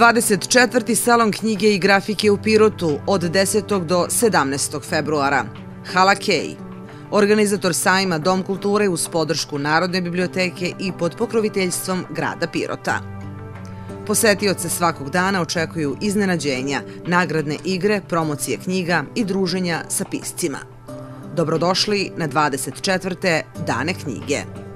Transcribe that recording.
24. salon knjige i grafike u Pirotu od 10. do 17. februara. Hala Kej, organizator sajma Dom kulture uz podršku Narodne biblioteke i pod pokroviteljstvom grada Pirota. Posetioce svakog dana očekuju iznenađenja, nagradne igre, promocije knjiga i druženja sa piscima. Dobrodošli na 24. dane knjige.